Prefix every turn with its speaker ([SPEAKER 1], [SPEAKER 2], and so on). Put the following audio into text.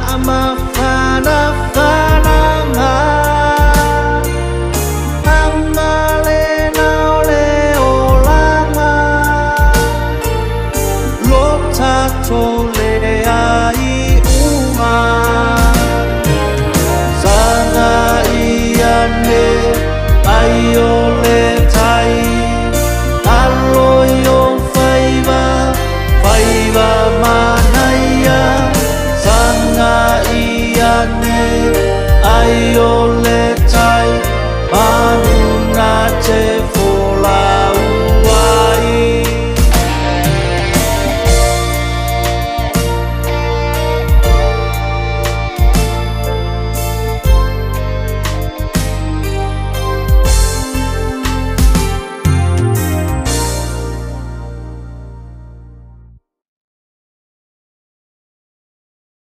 [SPEAKER 1] I'm a fan, a fan, a fan. Dios